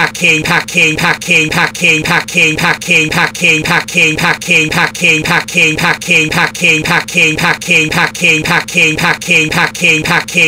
packing packing packing packing packing packing packing packing packing packing packing packing packing packing packing packing packing packing packing